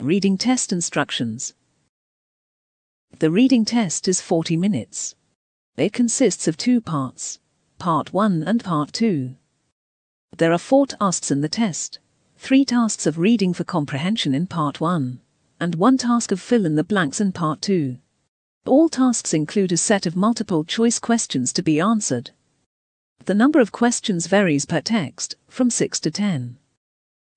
Reading test instructions. The reading test is 40 minutes. It consists of two parts, part 1 and part 2. There are four tasks in the test. Three tasks of reading for comprehension in part 1 and one task of fill in the blanks in part 2. All tasks include a set of multiple choice questions to be answered. The number of questions varies per text, from 6 to 10.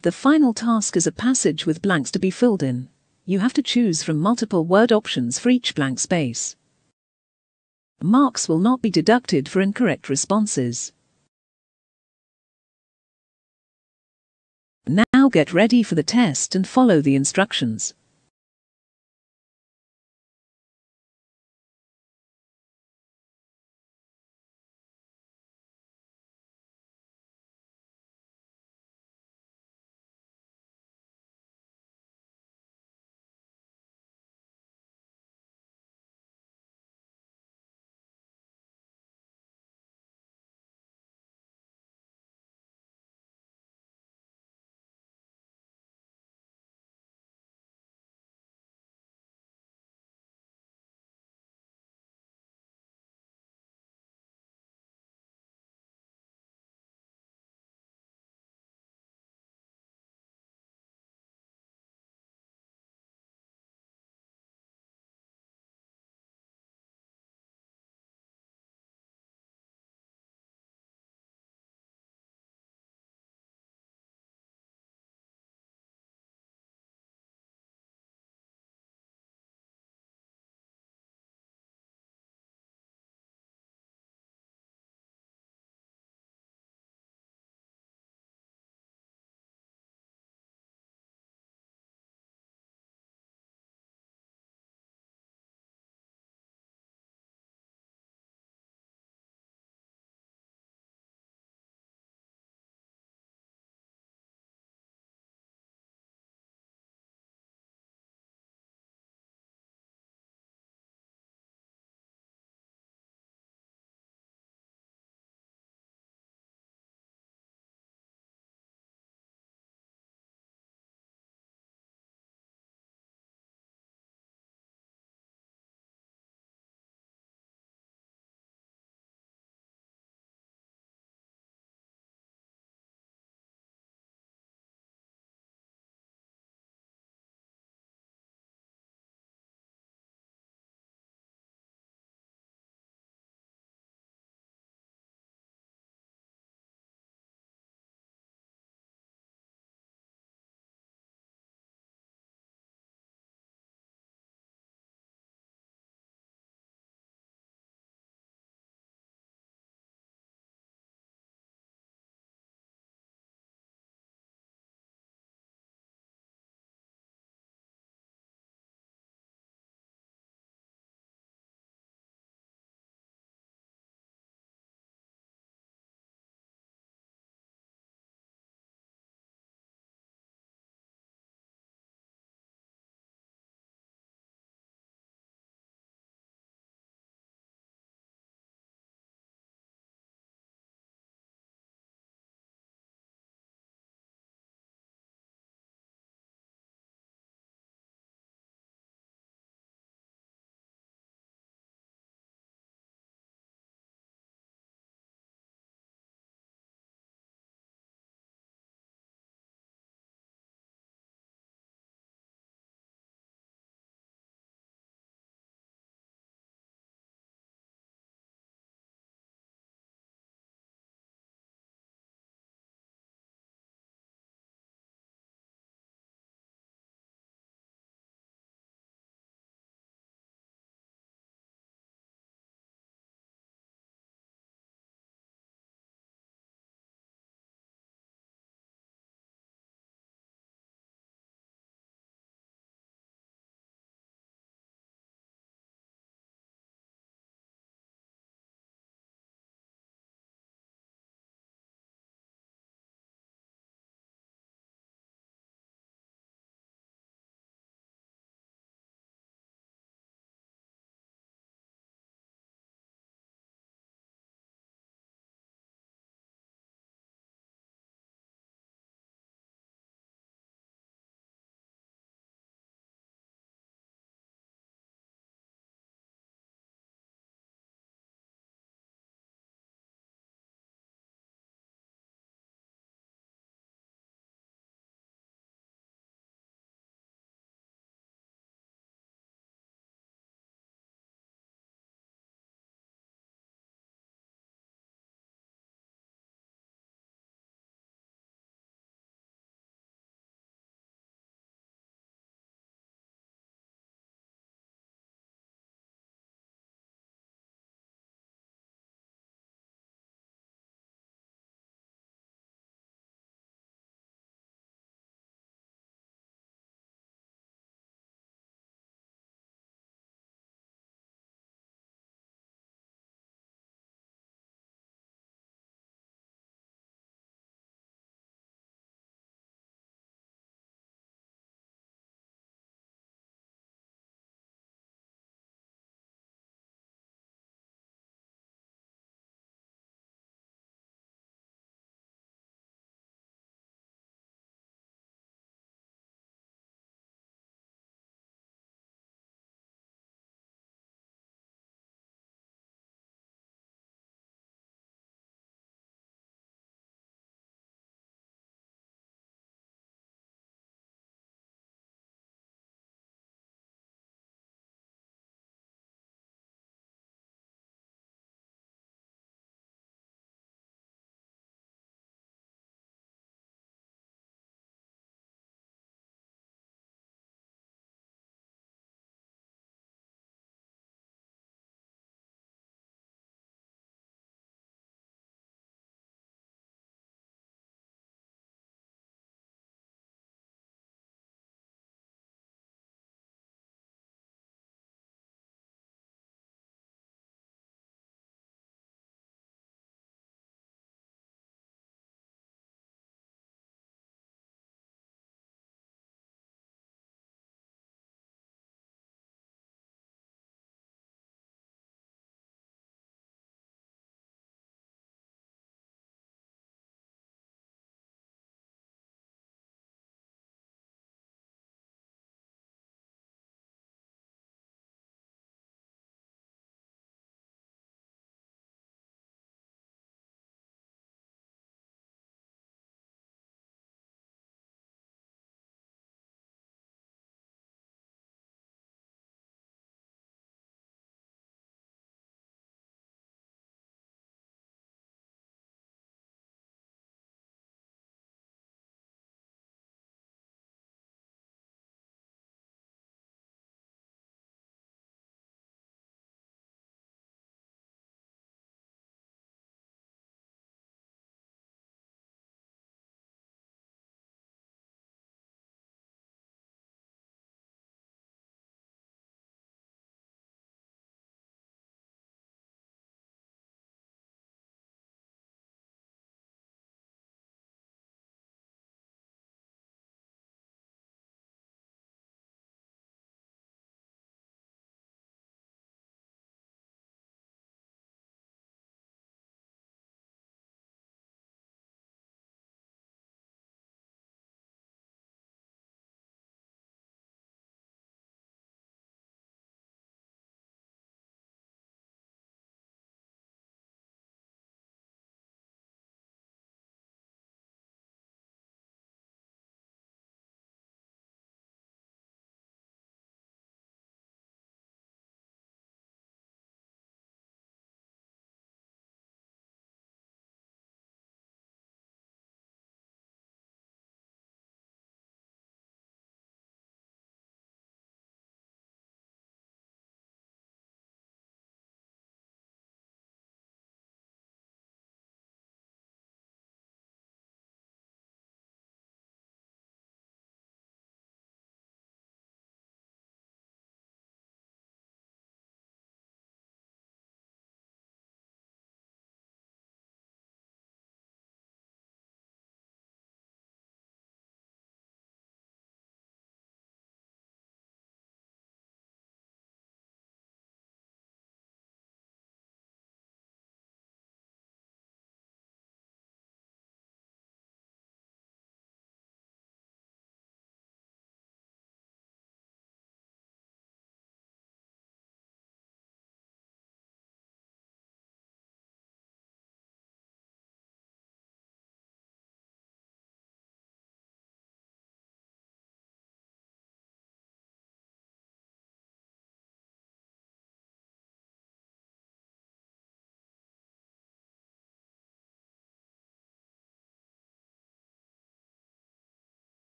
The final task is a passage with blanks to be filled in. You have to choose from multiple word options for each blank space. Marks will not be deducted for incorrect responses. Now get ready for the test and follow the instructions.